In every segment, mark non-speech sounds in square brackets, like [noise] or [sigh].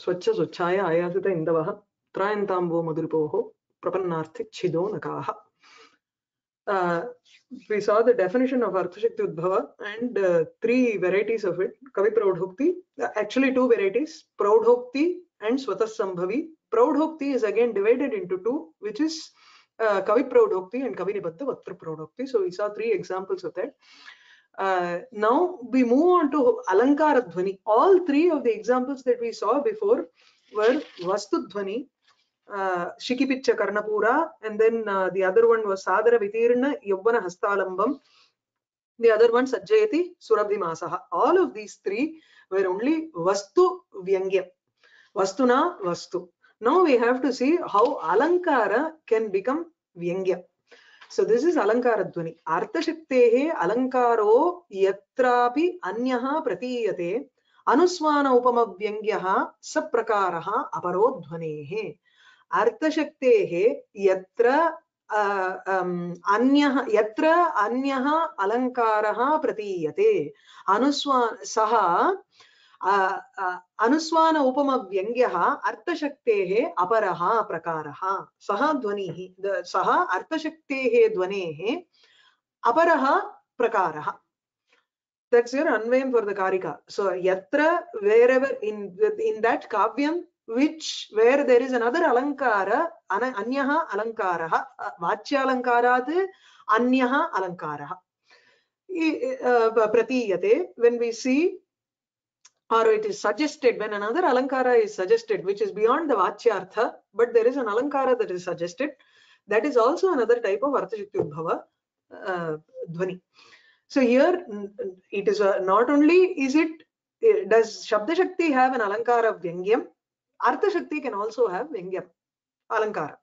स्वच्छ स्वच्छाय आयासित इन्दवः त्रायन्ताम्बो मधुरिपोः प्रपन्नार्थिच्छिदो नकाः uh, we saw the definition of Arthashakti Udbhava and uh, three varieties of it. Kavi Praudhokti, uh, actually two varieties, Praudhokti and Swatasambhavi. Praudhokti is again divided into two, which is uh, Kavi Praudhokti and Kavi Nibaddha Vatra Praudhokti. So we saw three examples of that. Uh, now we move on to Alankara Dhvani. All three of the examples that we saw before were Vastu Dhvani, uh, Shikipicha Karnapura, and then uh, the other one was Sadara Vitirna Yavana Hastalambam. The other one Sajjayati Surabhi Masaha. All of these three were only Vastu Vyangya. Vastuna Vastu. Now we have to see how Alankara can become Vyangya. So this is अलंकार ध्वनि अर्थशक्ते अलंकारो य प्रतीयते अनुस्वान उपम व्यंग्य स प्रकार अपरो ध्वने अर्थशक्ते यत्र अन्यः यत्र अन्यः अलंकारः प्रतीयते अनुस्वान सः ಅನುಸ್ವಾನ ಉಪಮ ವ್ಯಂಗ್ಯ ಅರ್ಥಶಕ್ತೆ ಅಪರ ಪ್ರಕಾರ ಸಹ ಧ್ವನಿ ಸಹ ಅರ್ಥಶಕ್ತೆ ಧ್ವನೆ ಅಪರ ಪ್ರಕಾರ that's your anvayam for the karika. So yatra wherever in in that kavyam which where there is another alankara ana, anyaha alankara vachya alankara alankarat anyaha alankara uh, pratiyate when we see or it is suggested when another alankara is suggested which is beyond the vachyartha but there is an alankara that is suggested that is also another type of arthashakti udbhava uh, dhvani. So here it is a, not only is it does shabda shakti have an alankara vyangyam artha shakti can also have vyangyam alankara.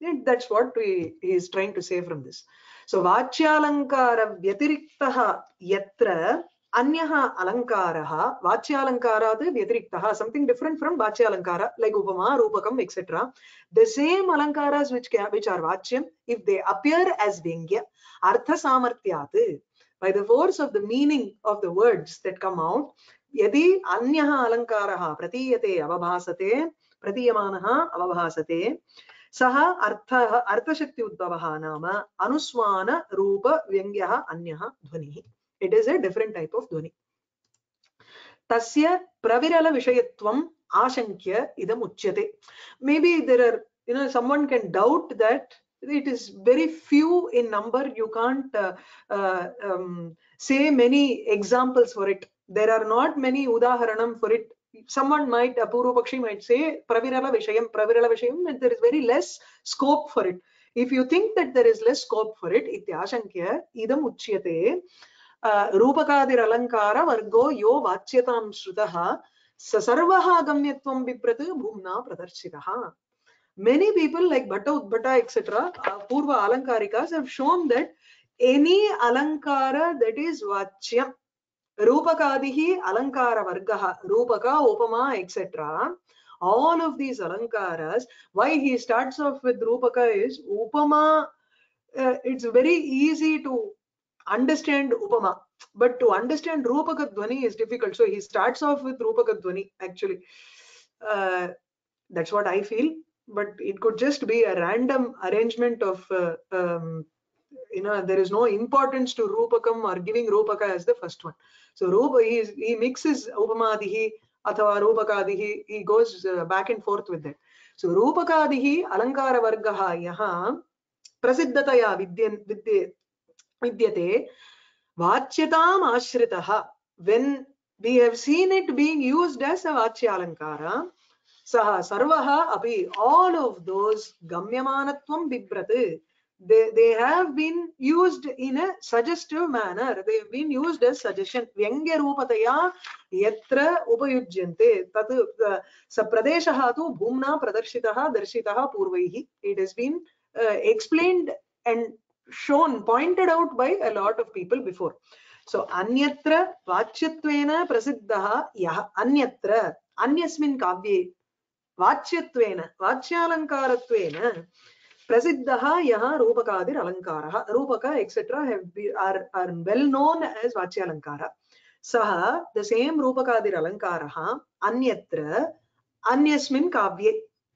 And that's what we he is trying to say from this. So Vachya vachyalankara vyatiriktaha yatra अन्यः अलङ्कारः, वाच्यालङ्कारात् व्यतिरिक्तः something different from वाच्यालङ्कार like उपमा, रूपकम् etcetera the same alankaras which which are वाच्यम् if they appear as व्यङ्ग्य, अर्थसामर्थ्यात्, by the force of the meaning of the words that come out, यदि अन्यः अलङ्कारः प्रतीयते, अवभासते, प्रतीयमानः, अवभासते, सः अर्थः, अर्थशक्ति उद्भवः नाम अनुस्वानरूपव्यङ्ग्यः अन्यः ध्वनिः। It is a different type of dhvani. Tasya pravirala vishayatvam ashankya idam uchyate. Maybe there are, you know, someone can doubt that it is very few in number. You can't uh, uh, um, say many examples for it. There are not many udaharanam for it someone might a Pakshi might say pravirala vishayam pravirala vishayam and there is very less scope for it if you think that there is less scope for it ityashankya idam uchyate vachyatam shrutah sarvaha gamyatvam biprat bhumna pradarshitah many people like bhatta udbhata etc purva alankarikas have shown that any alankara that is vachyam rupakadihi alankara vargaha rupaka upama etc all of these alankaras why he starts off with rupaka is upama it's very easy to understand upama but to understand rupaka dhvani is difficult. So he starts off with rupaka dhvani actually. Uh, that's what i feel. But it could just be a random arrangement of uh, um, you know there is no importance to rupakam or giving rupaka as the first one. So rupa he, is, he mixes upamadihi athava rupakadihi. He goes uh, back and forth with that. So rupakadihi alankara vargaha yaha prasiddhataya vidyan vidye vidyate vachyatam ashritah when we have seen it being used as a vachya alankara सः सर्वः अपि all of those gamyamanatvam bibrat they they have been used in a suggestive manner they have been used as suggestion vyangya rupataya yatra upayujyante tat sa pradeshah tu bhumna pradarshitah darshitah purvaihi it has been uh, explained and shown, pointed out by a lot of people before. So, anyatra vachyattvena prasiddha yaha anyatra anyasmin kavye vachyattvena vachyalankaratvena Prasiddaha, Yaha, Rupakadir, Alankara, Rupaka, etc. Have are, are well known as vachyalankara. Saha, the same Rupakadir Alankaraha, Anyatra, Anyasmin Kavye.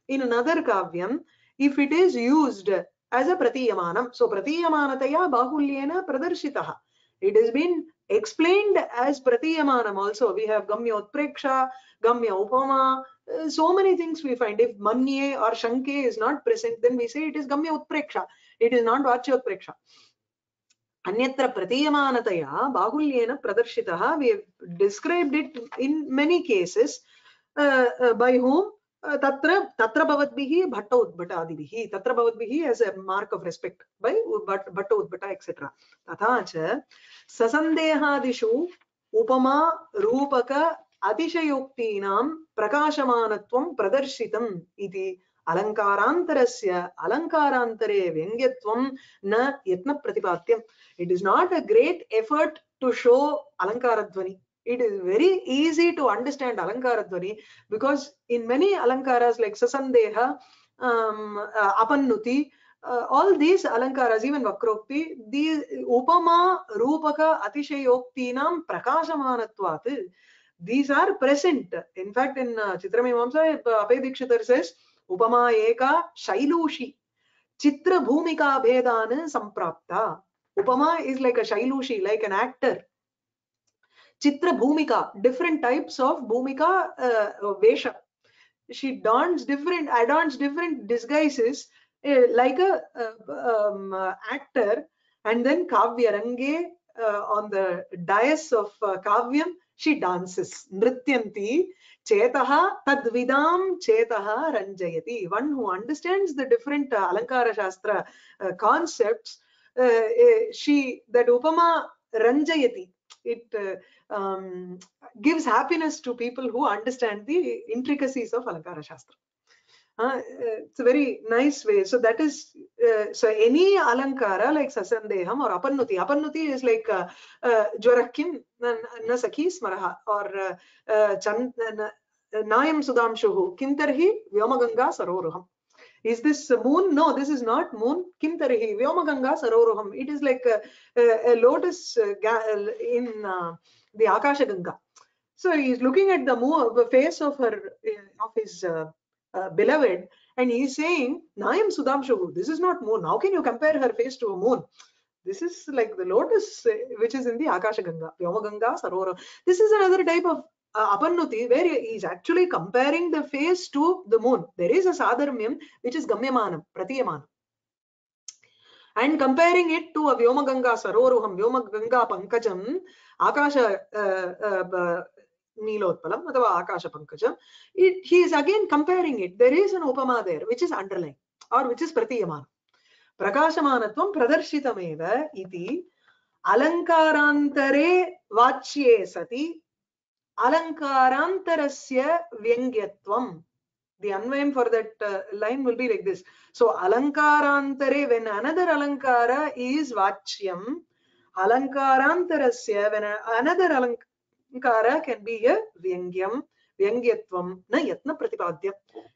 In another Kavyam, if it is used as a pratiyamanam so pratiyamanataya bahulyena pradarshitah it has been explained as pratiyamanam also we have gamya utpreksha gamya upama uh, so many things we find if manye or shanke is not present then we say it is gamya utpreksha it is not vachya utpreksha अन्यत्र प्रतीयमानतया बाहुल्येन प्रदर्शितः we have described it in many cases uh, uh, by whom uh, तत्र तत्र भवद्भिः भट्ट उद्भट आदिभिः, तत्र भवद्भिः as a mark of respect by Bhatta Udbhata etcetera तथा च ससन्देहादिषु उपमा रूपक अतिशयोक्तीनां प्रकाशमानत्वं प्रदर्शितम् इति अलङ्कारान्तरस्य, अलङ्कारान्तरे व्यङ्ग्यत्वं न यत्नप्रतिपाद्यम्. It is not a great effort to show अलङ्कारध्वनि. It is very easy to understand alankaradvani because in many alankaras like sasandeha um, uh, apahnuti uh, all these alankaras even vakrokti these upama rupaka atishayoktinam prakashamanatvat these are present in fact in uh, chitramimamsa Appayya dikshitar says upama eka shailushi chitra bhumika bhedan samprapta Upama is like a Shailushi, like an actor. Chitra Bhumika, different types of Bhumika uh, Vesha. She dons different, adorns different disguises uh, like a uh, um, uh, actor. And then Kavya Range uh, on the dais of uh, Kavyam, she dances. Nrityanti Chetaha Tadvidam Chetaha Ranjayati. One who understands the different uh, Alankara Shastra uh, concepts uh, uh, she that upama ranjayati it uh, um, gives happiness to people who understand the intricacies of alankara shastra uh, it's a very nice way. So that is uh, so any alankara like sasandeham or apahnuti apahnuti is like uh, uh, jwarakim na na sakhi smaraha or uh, uh, nayam sudamshuhu kintarhi vyomaganga saroruham is this moon? No this is not moon. Kim tarihi vyomaganga saroruham. It is like a, a, a lotus uh, in uh, the akasha ganga. So he is looking at the moon the face of her uh, of his beloved and he is saying nayam sudamshu this is not moon. How can you compare her face to a moon? This is like the lotus which is in the akasha ganga vyomaganga saroruham. This is another type of uh, Apahnuti, where he is actually comparing the face to the moon. There is a Sadharmyam which is Gamyamanam, Pratiyamanam. And comparing it to a Vyomaganga Saroruham, Vyomaganga Pankajam, Akasha uh, uh, Nilotpalam, Adava Akasha Pankajam, it, he is again comparing it. There is an Upama there which is underlying or which is Pratiyamanam. Prakashamanatvam Pradarshitameva iti Alankarantare Vachye Sati alankarantarasya vyangyatvam. The anvayam for that uh, line will be like this. So alankarantare when another alankara is vachyam alankarantarasya when another alankara can be a vyangyam vyangyatvam na yatna pratipadyam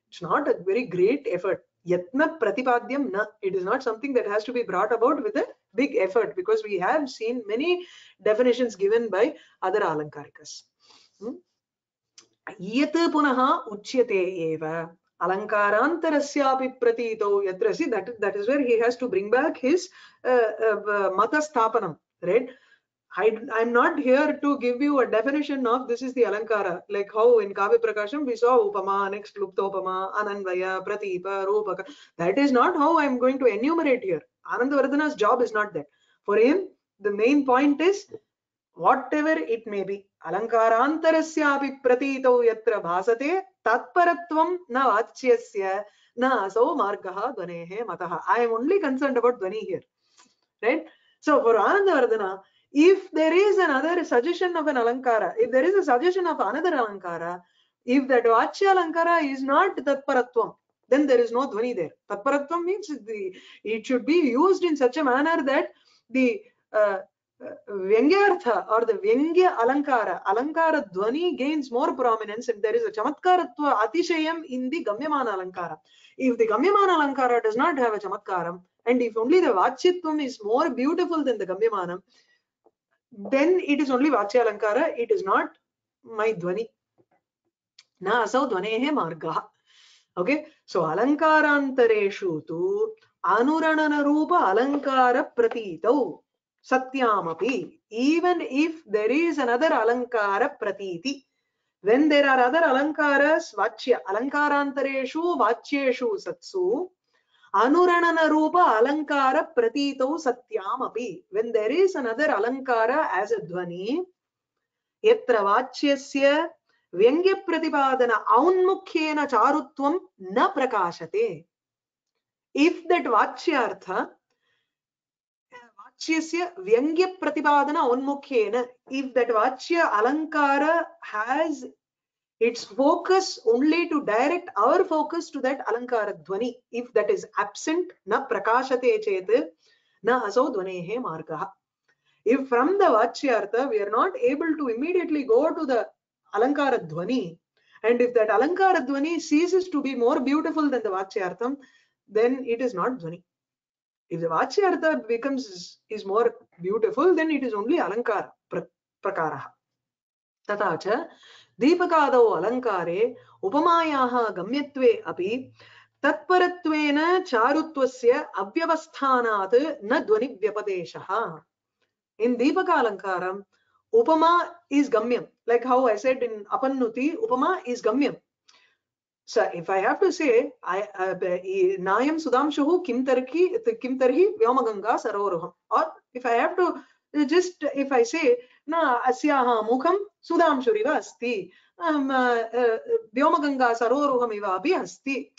it's not a very great effort. Yatna pratipadyam na it is not something that has to be brought about with a big effort because we have seen many definitions given by other alankarikas यत् पुनः उच्यते एव अलङ्कारान्तरस्यापि प्रतीतौ यत्र सि that that is where he has to bring back his मतस्थापनं I, am not here to give you a definition of this is the Alankara, like how in Kavya Prakasham we saw Upama, next Lupta Upama, Ananvaya, Pratipa, Rupaka. That is not how I'm going to enumerate here. Anandavardhana's job is not that. For him, the main point is whatever it may be, अलङ्कारान्तरस्यापि प्रतीतौ यत्र भासते तत्परत्वं न वाच्यस्य न असौ मार्गः ध्वनेः मतः I am only concerned about ध्वनि here. Right? So for Anandavardhana, if there is another suggestion of an alankara, if there is a suggestion of another alankara, if that vachya alankara is not tatparatvam, then there is no dhvani there. Tatparatvam means the, it should be used in such a manner that the uh, Vyangyartha or the vengya Alankara, Alankara Dwani gains more prominence if there is a Chamatkaratva Atishayam in the Gamyamana Alankara. If the Gamyamana Alankara does not have a Chamatkaram, and if only the Vachitvam is more beautiful than the Gamyamanam, then it is only Vachya Alankara, it is not my Dwani. Na asau Dvanehe Margaha. Okay, so Alankarantareshu tu Anuranana Rupa prati Pratitau satyamapi even if there is another alankara pratiti when there are other alankaras vachya alankarantareshu vachyeshu satsu anurananarupa alankara pratitau satyamapi when there is another alankara as a dhvani yatra vachyasya व्यङ्ग्यप्रतिपादन औन्मुख्येन चारुत्वं न प्रकाशते if that वाच्यार्थ Vachyasya Vyangya Pratipadana Onmukhena. If that Vachya Alankara has its focus only to direct our focus to that Alankara dhvani, If that is absent, na prakashate chet, na aso dvanehe margaha. If from the Vachyartha we are not able to immediately go to the Alankara dhvani, and if that Alankara dhvani ceases to be more beautiful than the Vachyartham, then it is not dhvani if the vachyartha becomes is more beautiful then it is only alankara pra, prakaraha. Tatacha deepakadau alankare upamayaha gamyatve api tatparatvena charutvasya avyavasthanat na dvani vyapadeshaha in deepakalankaram upama is gamyam. Like how i said in apahnuti upama is gamyam. So if I have to say, I uh, Nayam Sudamshuhu Kim Tarki Kim Tarhi Vyomaganga Saroruham. Or if I have to just if I say Na Asyaha Mukham Sudamshuriva Asti um, uh, uh, Vyomaganga Saroruham Iva Abhi Asti.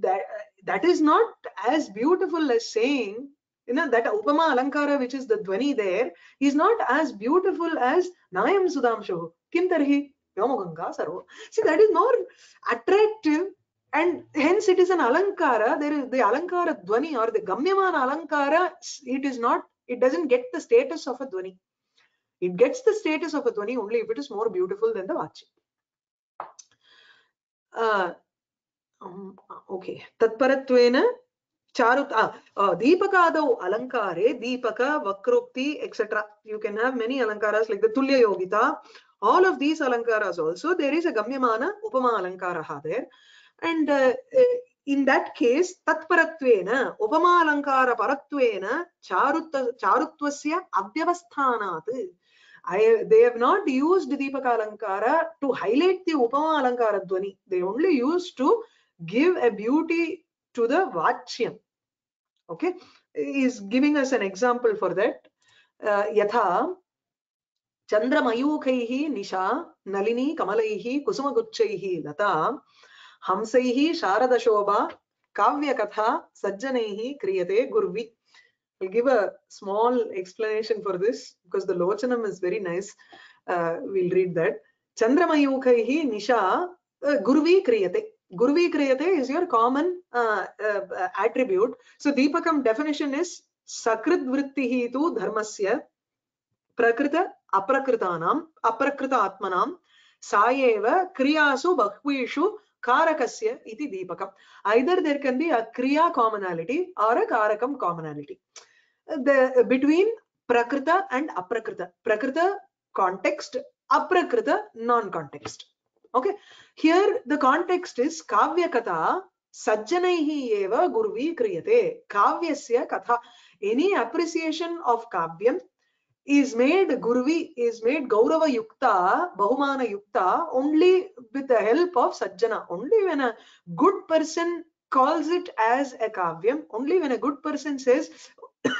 That, that is not as beautiful as saying you know that upama alankara which is the dhvani there is not as beautiful as nayam sudamshu kim tarhi see that is more attractive and hence it is an alankara. There is the alankara dhvani or the gamyamana alankara it is not it doesn't get the status of a dhvani it gets the status of a dhvani only if it is more beautiful than the vachi. Uh, um, okay. Tatparattvena charut uh, uh, deepakadau alankare deepaka vakrokti etc you can have many alankaras like the tulya yogita all of these alankaras also there is a gamyamana upama alankara had there and uh, in that case tatparatvena upama alankara paratvena charutta charutvasya avyavasthanat I, they have not used Deepaka Alankara to highlight the Upama Alankara Dhvani. They only used to give a beauty to the Vachyam. Okay, is giving us an example for that. Uh, yatha चन्द्रमयूखैः निशा नलिनी कमलैः कुसुमगुच्छैः लता हंसैः शारदशोभा काव्यकथा सज्जनैः क्रियते गुर्वि I'll give a small explanation for this because the Lochanam is very nice. Uh, we'll read that. Chandramayukaihi Nisha uh, Gurvi Kriyate. Gurvi Kriyate is your common uh, uh, attribute. So Deepakam definition is Sakrit Vrittihi tu Dharmasya Prakrita Aprakrtanam Aprakrita Atmanam Sayeva Kriyasu Bahvishu Karakasya iti Deepakam. Either there can be a Kriya commonality or a Karakam commonality. The between Prakrita and Aprakrita. Prakrita context, Aprakrita non-context. Okay. Here the context is Kavya Katha Sajjanaihi eva Gurvi Kriyate. Kavyasya Katha. Any appreciation of Kavyam is made Gurvi, is made Gaurava Yukta, Bahumana Yukta only with the help of Sajjana. Only when a good person calls it as a Kavyam, only when a good person says, [coughs]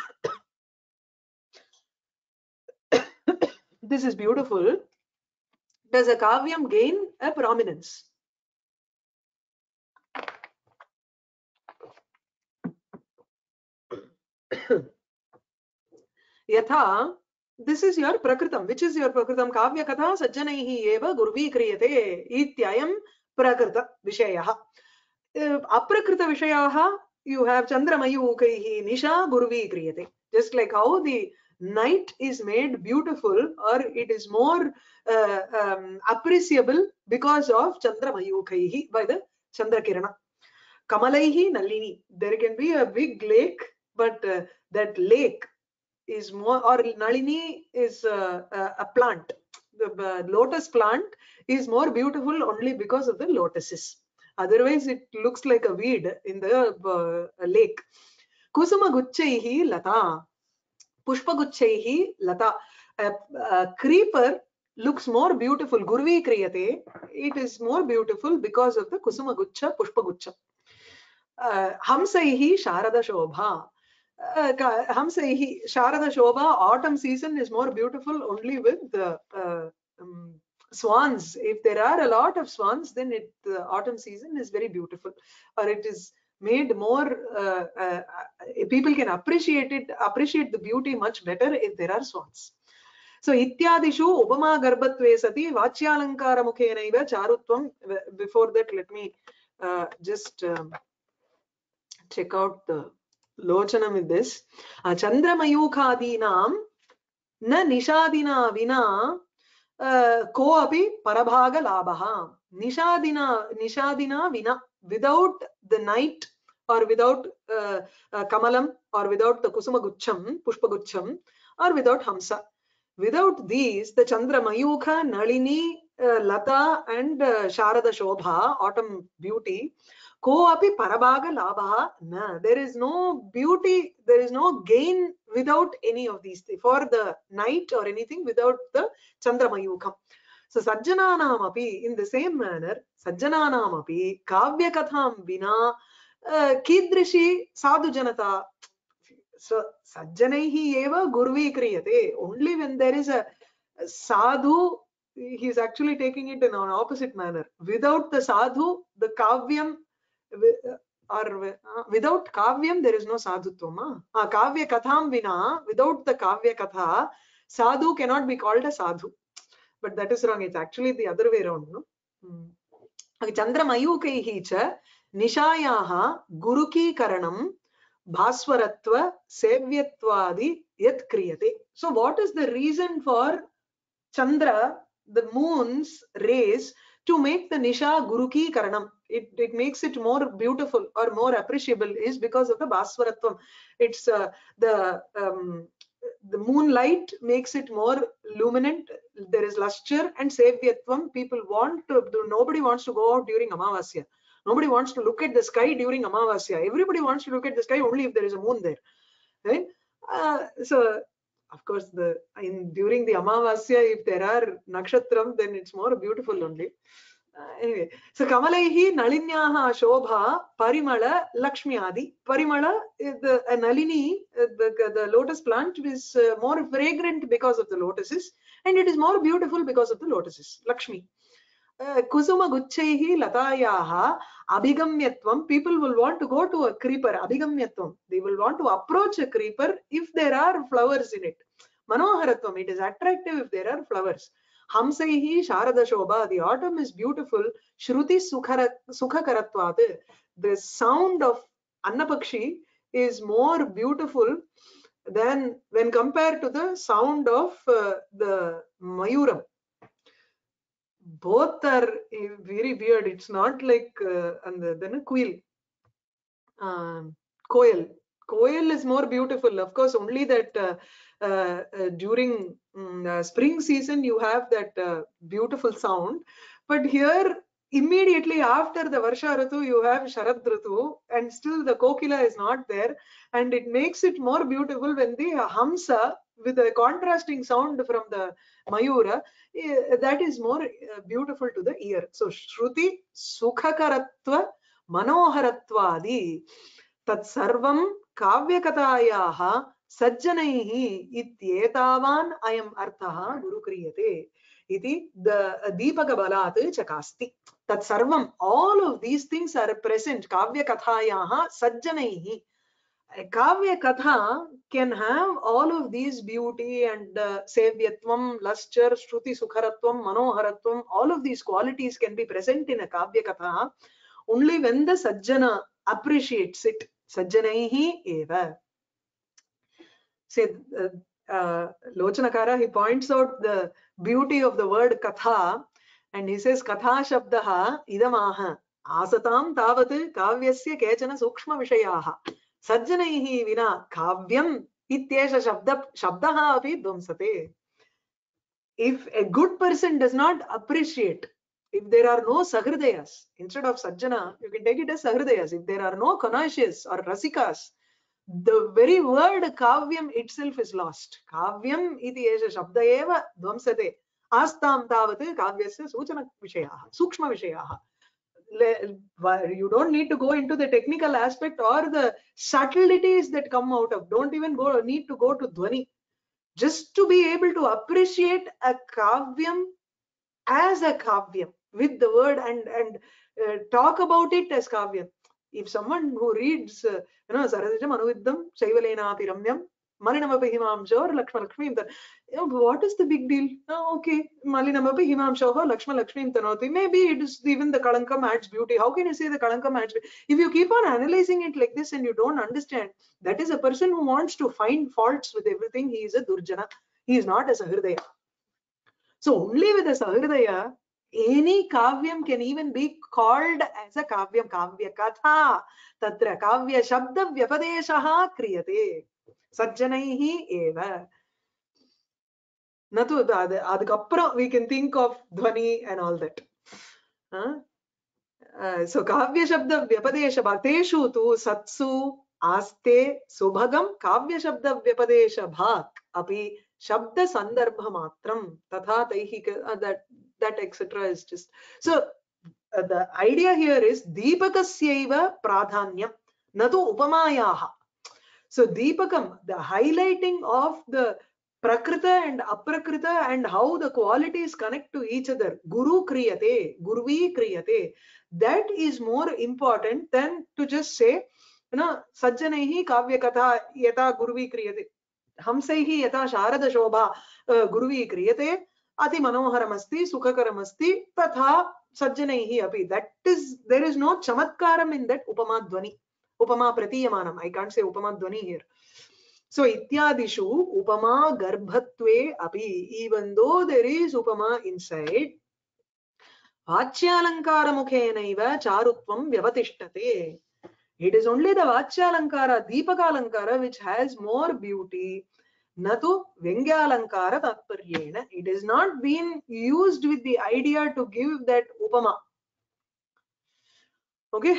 this is beautiful, does a Kavyam gain a prominence. [coughs] Yatha, this is your prakritam. Which is your prakritam? Kavya katha sajjanaihi eva gurvi kriyate. Ityayam prakrita vishayaha. Uh, aprakrita vishayaha, you have chandramayukaihi nisha gurvi kriyate. Just like how the night is made beautiful or it is more uh, um, appreciable because of chandramayukaihi by the chandrakirana. Kamalaihi nalini. There can be a big lake, but uh, that lake is more or nalini is uh, uh, a plant. The lotus plant is more beautiful only because of the lotuses. Otherwise it looks like a weed in the uh, lake. Kusuma guchaihi lata. Pushpa guchaihi lata. A, a creeper looks more beautiful. Gurvi kriyate. It is more beautiful because of the kusuma gucha pushpa gucha uh, hamsaihi sharada shobha uh, ka- hamsaihi sharada shobha autumn season is more beautiful only with the uh, um, swans. If there are a lot of swans then it the autumn season is very beautiful. Or it is made more uh, uh, people can appreciate it appreciate the beauty much better if there are swans. So ityadishu upama garbhatve sati vachyalankara mukhenaiva charutvam. Before that let me uh, just um, check out the lochana with this. Uh, Chandramayukadinam na nishadina vina uh, ko api parabhaga labaha. Nishadina, nishadina vina. Without the night or without kamalam or without the kusuma gucham, pushpa gucham or without hamsa. Without these, the Chandramayukha, Nalini, Lata and Sharada Shobha, autumn beauty, koapi parabhaga labha na there is no beauty there is no gain without any of these for the night or anything without the chandra mayukham so sajjananam api in the same manner sajjananam api kavya katham vina uh, kidrishi sadhu janata so sajjanaihi eva gurvi kriyate. Only when there is a sadhu is actually taking it in an opposite manner. Without the sadhu the kavyam or uh, without kavyam there is no sadhutvam ah kavya katham vina without the kavya katha sadhu cannot be called a sadhu but that is wrong it's actually the other way around no hmm. चन्द्रमयूकैः च निशायाः गुरुकीकरणं भास्वरत्व सेव्यत्वादि यत् क्रियते so what is the reason for chandra the moon's rays to make the nisha guruki karanam. It, it makes it more beautiful or more appreciable is because of the baswaratvam it's uh, the um, the moonlight makes it more luminant. There is luster and sevyatvam people want to nobody wants to go out during amavasya. Nobody wants to look at the sky during amavasya. Everybody wants to look at the sky only if there is a moon there. Right? Uh, so of course the in during the amavasya if there are nakshatram then it's more beautiful only. Uh, anyway so kamalaihi nalinyaha shobha parimala lakshmi adi. Parimala uh, the uh, nalini uh, the, the lotus plant is uh, more fragrant because of the lotuses and it is more beautiful because of the lotuses lakshmi uh, kusuma guchaihi latayaha abhigamyatvam. People will want to go to a creeper abhigamyatvam. They will want to approach a creeper if there are flowers in it. Manoharatvam it is attractive if there are flowers. Hamsaihi sharada shobha the autumn is beautiful. Shruti sukhara the sound of annapakshi is more beautiful than when compared to the sound of uh, the mayuram both are uh, very weird. It's not like uh, and the, then a quail um, coil coil is more beautiful. Of course only that uh, uh, during uh, spring season you have that uh, beautiful sound. But here immediately after the varsha ratu you have sharad ratu and still the kokila is not there. And it makes it more beautiful when the hamsa with a contrasting sound from the mayura eh, that is more uh, beautiful to the ear so shruti sukhakaratva manoharatvadi tat sarvam काव्यकथायाः सज्जनैः इत्येतावान् अयम् अर्थः गुरुक्रियते इति दीपकबलात् चकास्ति तत् सर्वम् all of these things are present काव्यकथायाः सज्जनैः kavya katha can have all of these beauty and uh, sevyatvam luster shruti sukharatvam manoharatvam all of these qualities can be present in a kavya katha only when the sajjana appreciates it. Sajjanaihi eva. Say uh, uh, lochanakara he points out the beauty of the word katha and he says katha shabdah idamaha asatam tavat kavyasya kechana sukshma vishayaha सज्जनैः विना काव्यम् इत्येष शब्द शब्दः अपि ध्वंसते if a good person does not appreciate, if there are no sahridayas, instead of sajjana, you can take it as sahridayas. If there are no connoisseurs or rasikas, the very word kavyam itself is lost. Kavyam iti esha shabda eva dvamsate. Astam tavat kavyasya suchana vishayaha, sukshma vishayaha. You don't need to go into the technical aspect or the subtleties that come out of. Don't even go need to go to dhvani. Just to be able to appreciate a kavyam as a kavyam with the word and and uh, talk about it as kavyam. If someone who reads, uh, you know, Sarasajam Anuviddam, Shaivalena Piramyam, Malinamapi Himamsho or Lakshma Lakshmi, you what is the big deal? Oh, okay, Malinamapi Himamsho or Lakshma Lakshmi Tanoti. Maybe it is even the Kalankam adds beauty. How can you say the Kalankam adds beauty? If you keep on analyzing it like this and you don't understand, that is a person who wants to find faults with everything. He is a Durjana. He is not a Sahridaya. So only with a Sahridaya, any kavyam can even be called as a kavyam, kavya katha. Tatra kavya shabda vyapadeshaha kriyate. Sajjanaihi eva. Natu, அது அதுக்கப்புறம் we can think of dhvani and all that. Huh? Uh, so kavya shabda vyapadesha bhakteshu tu satsu aste subhagam kavya shabda vyapadesha bhak api shabda sandarbha matram tatha taihika uh, that that etc is just so uh, the idea here is deepakasyaiva pradhanyam natu upamayaha So Deepakam, the highlighting of the Prakrita and Aprakrita and how the qualities connect to each other. Guru Kriyate, Gurvi Kriyate. That is more important than to just say, you know, Sajjanaihi Kavya Katha Yata Gurvi Kriyate. Hamsehi Yata Sharada Shobha uh, Gurvi Kriyate. Ati Manoharamasti, Sukakaramasti, Tatha hi Api. That is, there is no Chamatkaram in that Upamadvani upama pratiyamanam i can't say upama dhvani So so ityadishu upama garbhatve api even though there is upama inside vachyalankara mukhenaiva charutvam vyavatishtate it is only the vachyalankara deepakalankara which has more beauty. natu vengyalankara It has not been used with the idea to give that upama okay?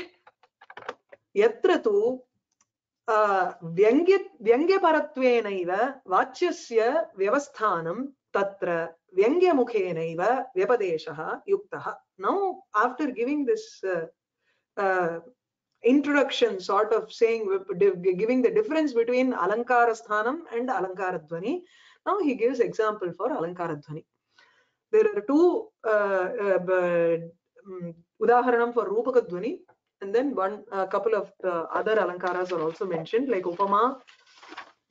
okay yatra tu व्यङ्ग्य व्यङ्ग्यपरत्वेनैव वाच्यस्य व्यवस्थानं तत्र व्यङ्ग्यमुखेनैव व्यपदेशः युक्तः now after giving this introduction sort of saying giving the difference between alankara sthanam and alankara dhvani now he gives example for alankara dhvani there are two uh, uh, um, udaharanam for rupaka dhvani and then one a couple of uh, other alankaras are also mentioned like upama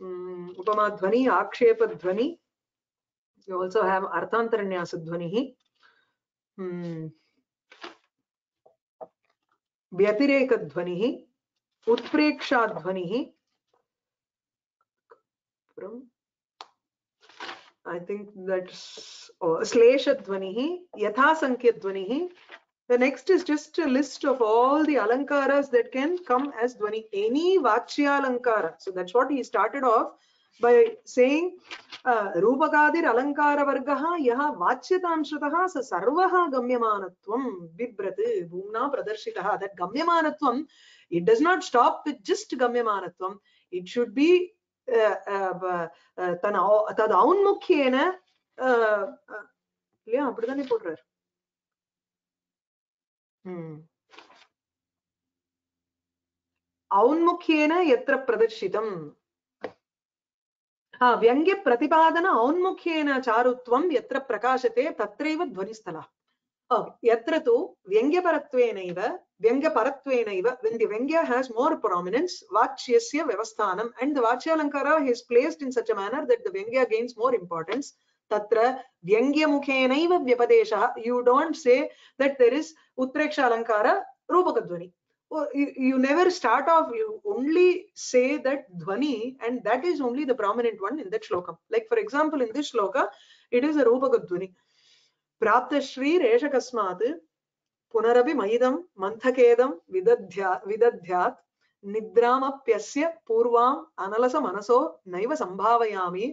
um, upama dhvani akshepa dhvani you also have arthantaranyasa dhvani um, व्यतिरेकध्वनिः उत्प्रेक्षाध्वनिः I think that's oh, Sleshadhvanihi, Yathasankhya The next is just a list of all the alankaras that can come as dhvani. Any Vachya alankara. So that's what he started off by saying uh, Rupakadir alankara vargaha yaha vachyatam shrutaha sa sarvaha gamyamanatvam vibrat bhumna pradarshitaha. That gamyamanatvam, it does not stop with just gamyamanatvam. It should be தன் தது ஔன்முக்கியன இல்லையா அப்படித்தானே போடுறாரு औन्मुख्येन यत्र प्रदर्शितम् हा व्यङ्ग्यप्रतिपादन औन्मुख्येन चारुत्वं यत्र प्रकाशते तत्रैव ध्वनिस्थलः यत्र तु व्यङ्ग्यपरत्वेनैव व्यङ्ग्यपरत्वेनैव when the vyangya has more prominence vachyasya vyavasthanam and the vachyalankara is placed in such a manner that the vyangya gains more importance tatra vyangyamukhenaiva vyapadesha you don't say that there is utpreksha alankara rupakadvani you, you never start off you only say that dhvani and that is only the prominent one in that shloka like for example in this shloka it is a rupakadvani प्राप्तश्रीरेषकस्मात् पुनरपि मयिदं मन्थकेदं विदध्या विदध्यात् निद्रामप्यस्य पूर्वाम् अनलसमनसो नैव सम्भावयामि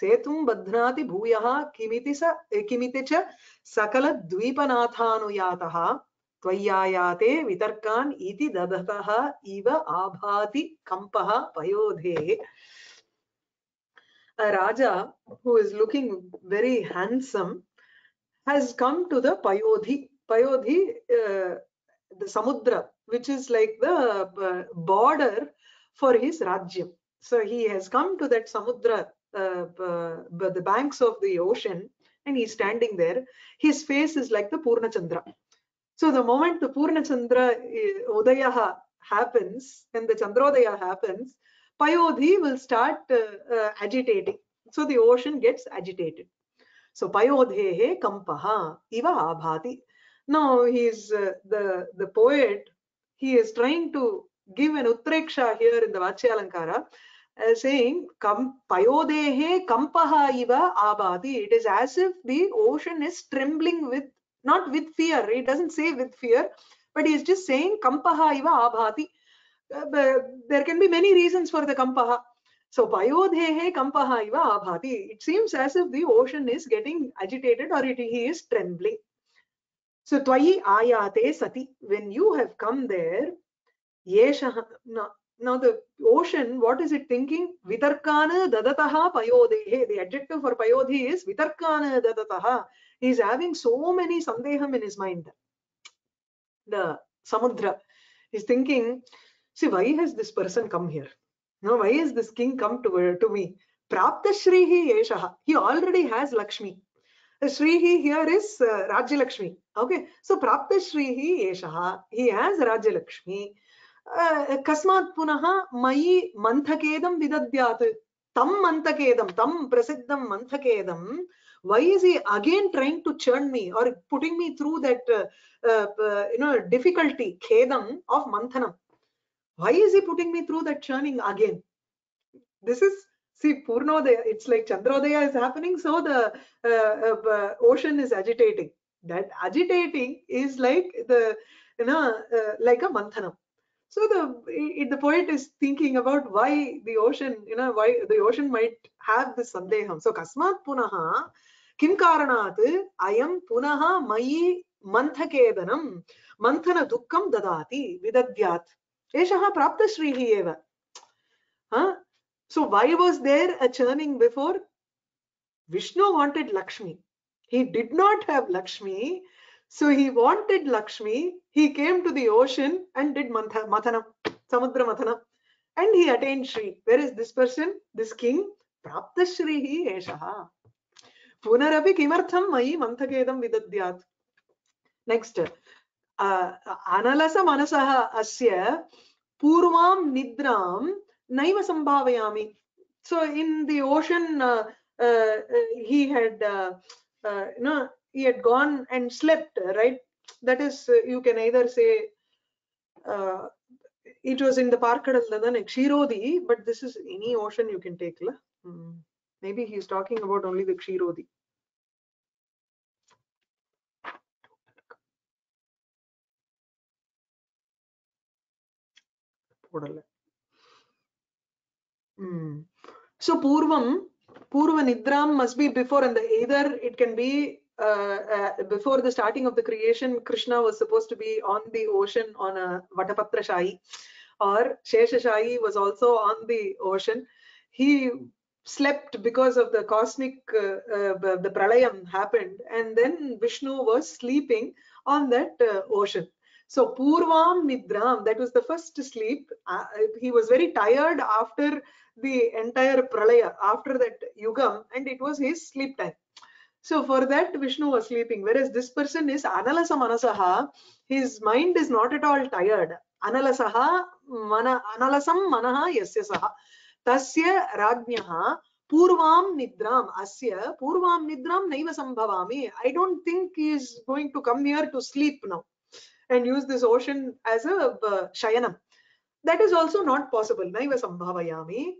सेतुं बध्नाति भूयः किमिति स किमिति च सकलद्वीपनाथानुयातः त्वय्यायाते वितर्कान् इति ददतः इव आभाति कम्पः पयोधेः a raja who is looking very handsome has come to the Payodhi. Payodhi, uh, the Samudra, which is like the uh, border for his Rajyam. So he has come to that Samudra, uh, uh, the banks of the ocean, and he's standing there. His face is like the Purna Chandra. So the moment the Purna Chandra uh, Udayaha happens, and the Chandrodaya happens, Payodhi will start uh, uh, agitating. So the ocean gets agitated. So Payodhehe Kampaha Iva Abhati. Now he is uh, the, the poet, he is trying to give an Utpreksha here in the Vachyaalankara, uh, saying Kam, Payodehe Kampaha Iva Abhati. It is as if the ocean is trembling with, not with fear, it doesn't say with fear, but he is just saying Kampaha Iva Abhati uh, there can be many reasons for the kampaha. So payodhehe kampaha iva abhati. It seems as if the ocean is getting agitated or it, he is trembling. So twayi ayate sati. When you have come there, yesha. Now, now the ocean, what is it thinking? Vitarkana dadataha payodehe. The adjective for payodhi is vitarkana dadataha. He is having so many sandeham in his mind. The samudra. He's thinking, see why has this person come here no why has this king come to, to me prapta shrihi yeshaha he already has lakshmi shrihi here is uh, rajya lakshmi okay so prapta shrihi yeshaha he has rajya kasmat punaha mai manthakedam vidadyat tam manthakedam tam prasiddham manthakedam why is he again trying to churn me or putting me through that uh, uh, you know difficulty khedam of manthanam why is he putting me through that churning again? This is see purnodaya it's like chandrodaya is happening so the uh, ocean is agitating. That agitating is like the you know like a manthanam so the it, the poet is thinking about why the ocean you know why the ocean might have this sandeham so kasmat punaha kim karanat ayam punaha mayi manthakedanam manthana dukkam dadati vidadyat एषः प्राप्तश्रीः एव so why was there a churning before vishnu wanted lakshmi he did not have lakshmi so he wanted lakshmi he came to the ocean and did mathanam samudra mathanam and he attained shri where is this person this king praptashrihi eshah punarapi kimartham mai manthakedam vidadyat next अनलस मनसः अस्य पूर्वां निद्रां नैव सम्भावयामि so in the ocean uh, uh, he had uh, no he had gone and slept right that is you can either say it was in the parkadalladane kshirodi but this is any ocean you can take la hmm. maybe he's talking about only the kshirodi போடல so purvam purva nidram must be before and the, either it can be uh, uh, before the starting of the creation krishna was supposed to be on the ocean on a vatapatra shahi or sheshashahi was also on the ocean he slept because of the cosmic uh, uh, the pralayam happened and then vishnu was sleeping on that uh, ocean so Purvam Nidram, that was the first sleep. Uh, he was very tired after the entire Pralaya, after that Yugam, and it was his sleep time. So for that Vishnu was sleeping, whereas this person is Analasa Manasaha, his mind is not at all tired. Analasaha, mana, Analasam Manaha Yasyasaha. Tasya Rajnyaha Purvam Nidram Asya Purvam Nidram Naiva Sambhavami. I don't think he is going to come here to sleep now and use this ocean as a uh, shayanam. That is also not possible. Naiva sambhavayami.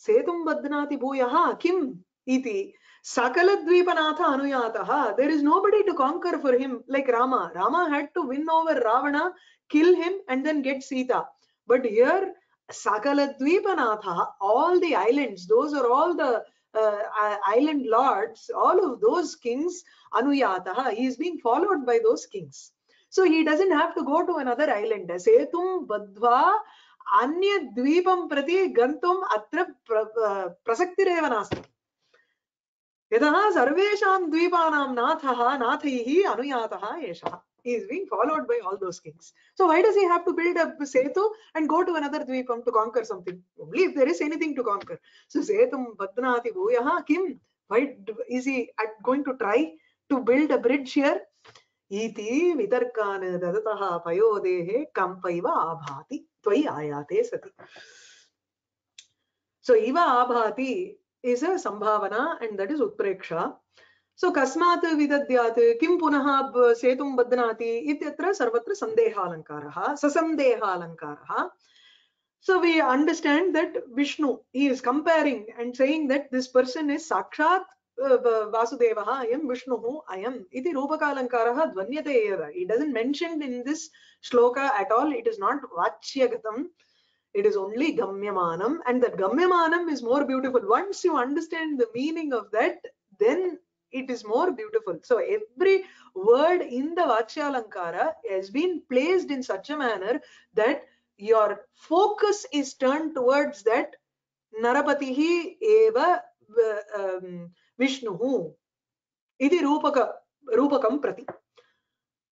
Setum badnati bhuyaha kim iti. Sakala dvipanatha anuyataha. There is nobody to conquer for him like Rama. Rama had to win over Ravana, kill him and then get Sita. But here Sakala dvipanatha, all the islands, those are all the uh, uh, island lords, all of those kings, Anuyataha, he is being followed by those kings. So he doesn't have to go to another island. Setum Badva Anya Dvipam Prati Gantum Atra pra- Prasaktireva. यतः सर्वेषां द्वीपानां नाथः नाथैः अनुयातः एषः he is being followed by all those kings so why does he have to build a setu and go to another dvipam to conquer something only if there is anything to conquer so setum badnati bhuyah kim why is he going to try to build a bridge here इति वितर्कान् ददतः पयोदेः कम्पैव आभाति त्वयि आयाते सति so iva abhati is a sambhavana and that is utpreksha. So kasmat vidadyat kim punah setum badnati ityatra sarvatra sandehalankarah sasandehalankarah so we understand that vishnu he is comparing and saying that this person is sakshat uh, I am ayam vishnuhu ayam iti rupakalankarah dvanyate eva. It doesn't mentioned in this shloka at all. It is not vachyagatam it is only gamyamanam and that gamyamanam is more beautiful. Once you understand the meaning of that then it is more beautiful. So every word in the vachyalankara has been placed in such a manner that your focus is turned towards that narapatihi eva uh, um, vishnuhu. Iti rupaka rupakam prati.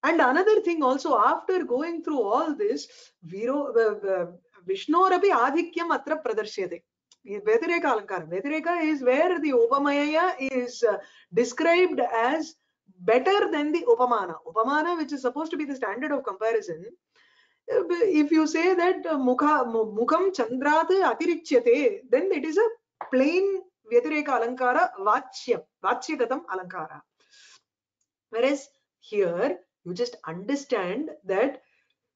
And another thing also after going through all this viro uh, adhikyam atra pradarsyate Vyatireka alankara. Vyatireka is where the upameya is uh, described as better than the upamana. Upamana, which is supposed to be the standard of comparison, if you say that mukha, mu- mukham chandrat atirichyate, then it is a plain Vyatireka alankara vachyam, vachyagatam alankara. Whereas here, you just understand that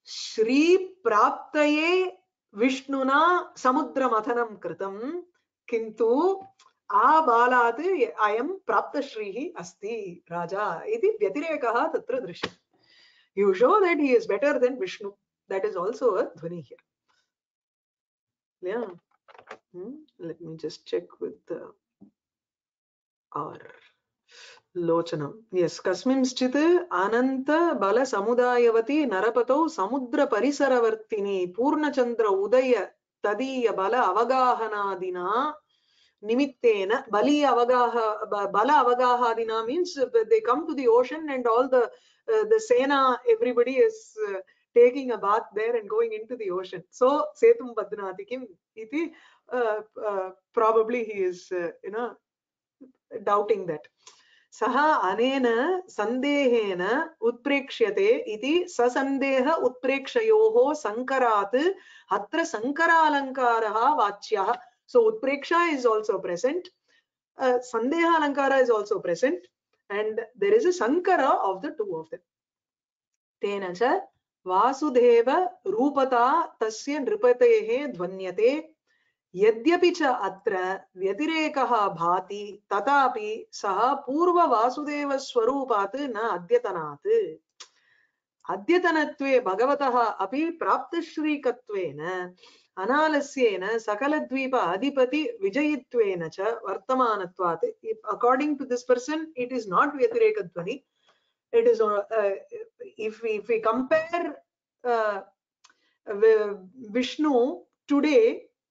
Shri Praptaye विष्णुना समुद्र मथनम कृतम किंतु आ किन्तु अयम प्राप्त श्री अस्ति, राजा। इति व्यतिरेक तत्र दृश्य you show that he is better than Vishnu that is also a ध्वनि here yeah let me just check with our लोचनम् yes कस्मिंश्चित् अनन्त बल समुदायवती नरपतौ समुद्र परिसरवर्तिनी पूर्णचन्द्र उदय तदीय बल अवगाहनादिना निमित्तेन बलि अवगाह ब- बल अवगाहादिना means uh, they come to the ocean and all the uh, the sena everybody is uh, taking a bath there and going into the ocean so setum badnati kim iti uh, uh, probably he is uh, you know doubting that सः अनेन सन्देहेन उत्प्रेक्ष्यते इति ससन्देह उत्प्रेक्षयोः सङ्करात् अत्र सङ्करालङ्कारः वाच्यः so utpreksha is also present uh, sandeha alankara is also present and there is a sankara of the two of them tena cha vasudeva rupata tasya nripatehe dhvanyate यद्यपि च अत्र व्यतिरेकः भाति तथापि सः पूर्ववासुदेवस्वरूपात् न अद्यतनात् अद्यतनत्वे भगवतः अपि प्राप्तश्रीकत्वेन अनालस्येन सकलद्वीप अधिपति विजयित्वेन च वर्तमानत्वात् according to this person it is not व्यतिरेकध्वनि it is uh, uh, if we if we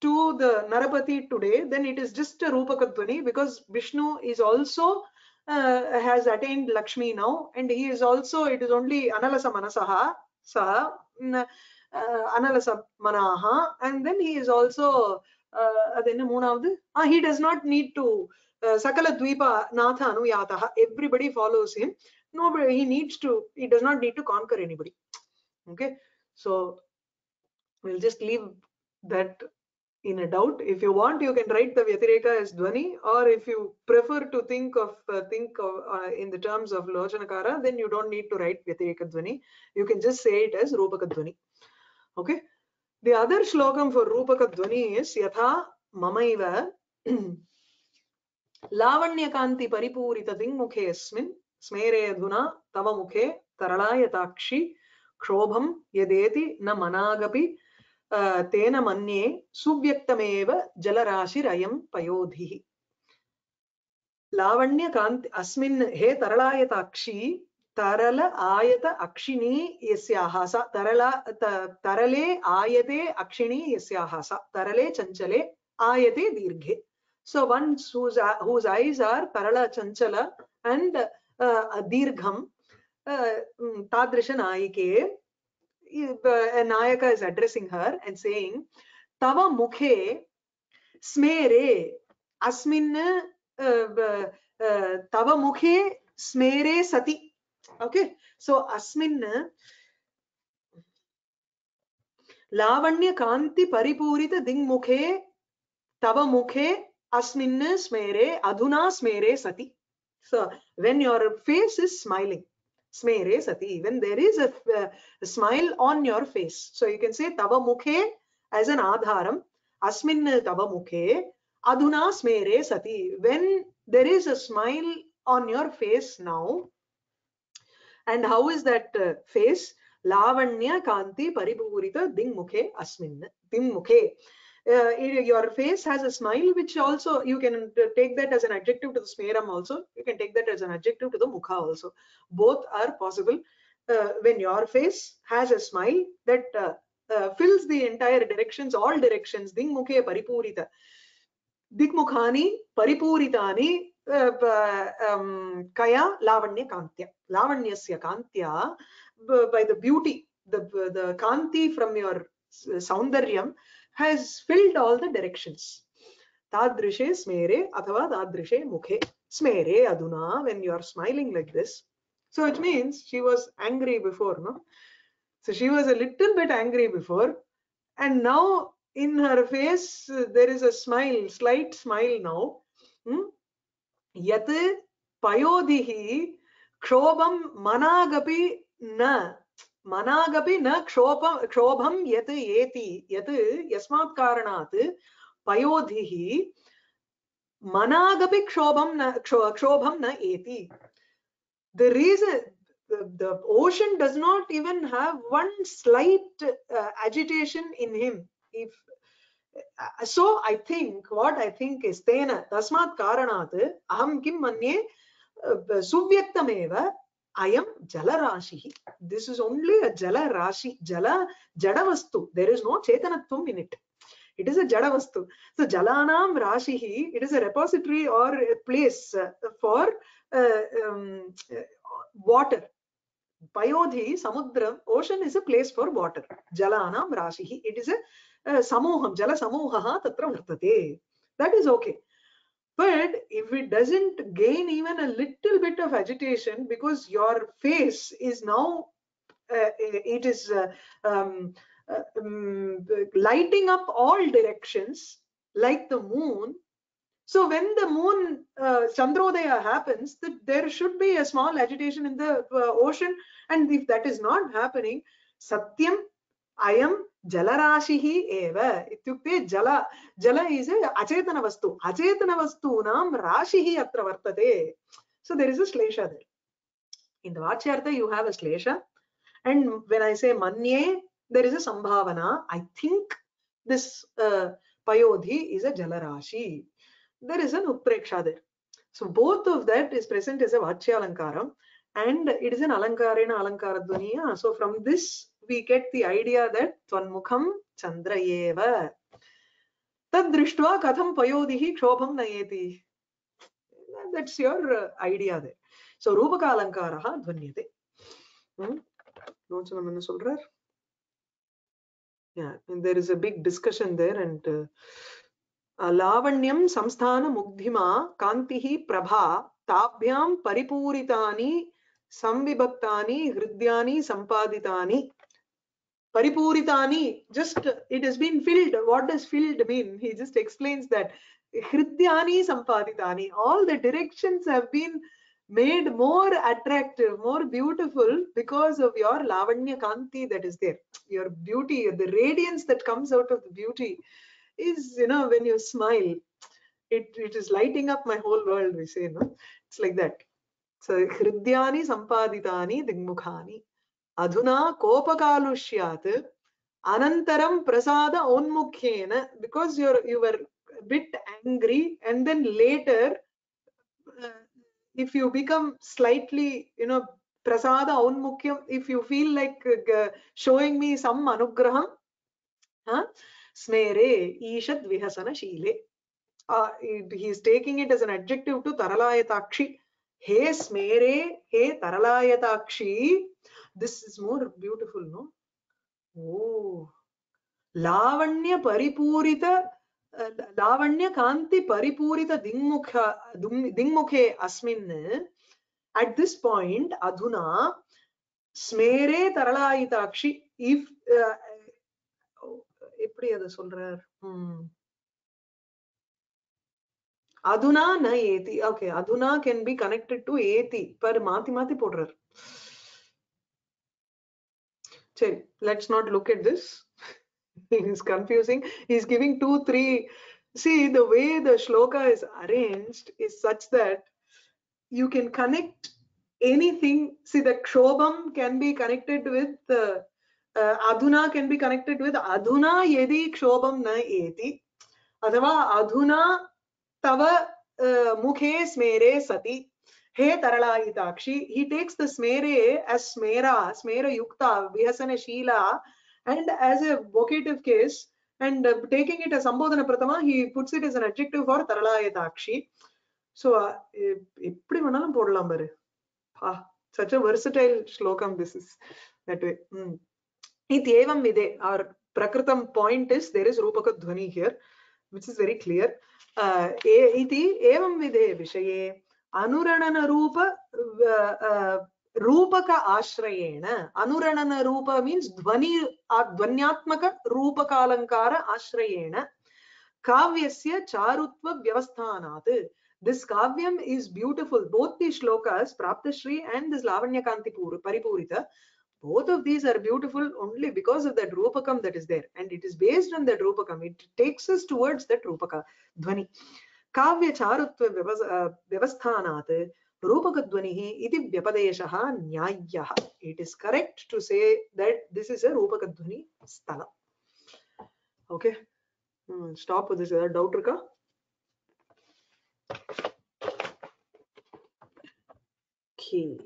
uh, to the narapati today then it is just a rupakadvani because vishnu is also uh, has attained lakshmi now and he is also it is only analasa manasaha saha mm, uh, analasa manaha and then he is also uh, adenna ah he does not need to uh, sakala dvipa natha anuyatah everybody follows him. Nobody he needs to he does not need to conquer anybody. Okay. So we'll just leave that in a doubt. If you want, you can write the Vyatireka as Dwani, or if you prefer to think of uh, think of, uh, in the terms of Lochanakara, then you don't need to write Vyatireka Dwani. You can just say it as Rupaka dvani Okay. The other slogan for Rupaka dvani is Yatha Mamaiva [clears throat] Lavanyakanti Paripurita Ding Mukhe Esmin Smere Adhuna Tava Mukhe Taralaya Takshi Krobham Yadeti Na Managapi तेन मन्ये सुव्यक्तमेव पयोधिः। लावण्य कान्ति अस्मिन् हे तरलायताक्षी तरल आयत अक्षिणी सा तरला तरले आयते अक्षिणी यस्याः सा तरले चञ्चले आयते दीर्घे। So one whose whose eyes are tarala chanchala and uh, nayaka is addressing her and saying tava mukhe smere asmin uh, uh, tava mukhe smere sati. Okay so asmin lavanya kanti paripurita ding mukhe tava mukhe asmin smere adhuna smere sati. So when your face is smiling smere sati when there is a, a smile on your face. So you can say tava mukhe as an adharam asmin tava mukhe adhuna smere sati when there is a smile on your face now and how is that uh, face? Lavanya kanti paripurita dingmukhe asmin dingmukhe uh, it- your face has a smile which also you can uh, take that as an adjective to the smeram also you can take that as an adjective to the mukha also both are possible uh, when your face has a smile that uh, uh, fills the entire directions all directions dingmukhe paripurita दिग्मुखानि परिपूरितानि uh, ब- um, kaya lavanya kantya lavanyasya kantya b- by the beauty the the kanti from your s- saundaryam has filled all the directions. Tadrishe smere athava tadrishe mukhe. Smere aduna when you are smiling like this. So it means she was angry before no? So she was a little bit angry before. And now in her face there is a smile slight smile now. Hmm? yat payodihi kshobam managapi na मनागपि न क्षोभ क्षोभं यत् एति यत् यस्मात् कारणात् पयोधिः मनागपि क्षोभं न क्षो न एति the reason the ocean does not even have one slight agitation in him if so I think what I think is तेन तस्मात् कारणात् अहं किं मन्ये सुव्यक्तमेव suvyaktameva ayam jalarashihi this is only a jala rashi jala jadavastu there is no chetanatvam in it. It is a jadavastu so jalanam rashihi it is a repository or a place uh, for uh, um, uh, water. Payodhi samudram ocean is a place for water. Jalanam rashihi it is a uh, samoham jala samohah tatra vartate that is okay but if it doesn't gain even a little bit of agitation because your face is now uh, it is uh, um, uh, um, lighting up all directions like the moon. So when the moon uh, chandrodaya happens that there should be a small agitation in the uh, ocean. And if that is not happening satyam ayam jalarashihi eva ityukte jala jala is a achetana vastu achetana vastunam rashihi atra vartate so there is a slesha there. In the vachyartha you have a slesha and when i say manye there is a sambhavana i think this uh, payodhi is a jalarashi there is an utpreksha there. So both of that is present as a vachyalankara and it is an alankarena alankara So from this we get the idea that Tvanmukham Chandra eva. Tadrishtva katham payodihi kshobham nayeti. That's your uh, idea there. So Rupaka alankaraha dhvanyate. Notes சொல்றார் yeah and there is a big discussion there and uh, samsthana സംസ്ഥാന മുഗ്ധിമാ കാന്തി prabha tabhyam paripuritani samvibhaktani, hridyani, sampaditani, paripuritani. Just it has been filled. What does filled mean? He just explains that. Hridyani sampaditani. All the directions have been made more attractive, more beautiful because of your lavanya kanti that is there. Your beauty, the radiance that comes out of the beauty is, you know, when you smile, it, it is lighting up my whole world, we say, no? It's like that so hridyani sampaditani digmukhani adhuna kopakalushyat anantaram prasada onmukhyena because you're you were a bit angry and then later uh, if you become slightly, you know, prasada aunmukyam, if you feel like uh, showing me some anugraham, huh? smere ishad vihasana shile. Uh, he is taking it as an adjective to Taralayatakshi. ஹே ஸ்மேரே ஹே தரலாயதாட்சி this is more beautiful no oh. லாவண்ய பரிபூரித லாவண்ய காந்தி பரிபூரித திங்முக திங்முகே அஸ்மின் அட் this பாயிண்ட் adhuna ஸ்மேரே taralayitakshi if எப்படி அதை சொல்றார்? உம் adhuna na eti okay adhuna can be connected to eti par மாத்தி மாத்தி போடுறார் சரி let's not look at this it's confusing he's giving two three see the way the shloka is arranged is such that you can connect anything see the kshobam can be connected with uh, uh, adhuna can be connected with adhuna yadi kshobam na eti adhava adhuna tava uh, mukhe smere sati he taralayitakshi he takes the smere as smera smera yukta vihasana sheela and as a vocative case and uh, taking it as sambodhana prathama he puts it as an adjective for taralayatakshi so uh, எப்படி வேணாலும் போடலாம் பாரு ah such a versatile shlokam this is that way mm. ityevam vide our prakritam point is there is rupaka dhvani here which is very clear इति एवं विधे विषये अनुरणनरूप रूपक आश्रयेण अनुरणनरूप means ध्वनि ध्वन्यात्मक रूपकालङ्कार आश्रयेण काव्यस्य चारुत्व व्यवस्थानात् this kavyam is beautiful both the shlokas praptashri and this lavanya kanti paripurita both of these are beautiful only because of that rupakam that is there and it is based on that rupakam it takes us towards that rupaka dhvani kavya charutva vyavasthanat रूपकध्वनिः इति व्यपदेशः न्याय्यः it is correct to say that this is a रूपकध्वनि स्थलम् okay stop this doubt இருக்கா Okay.